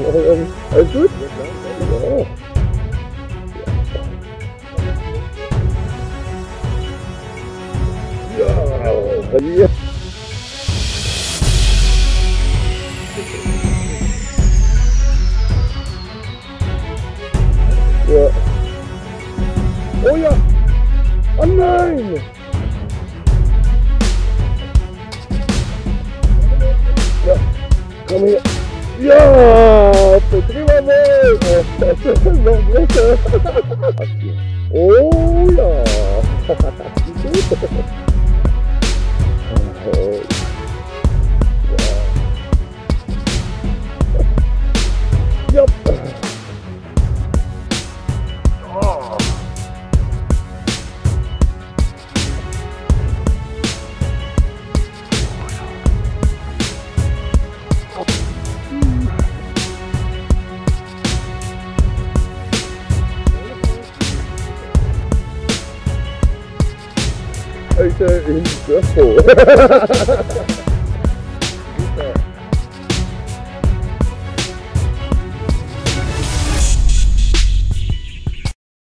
Oh, um, alles gut? Yeah. Ja, Yeah. Ja. Oh yeah. Oh nine. Yeah. Come here. Yeah. おーやー。out there in the hole.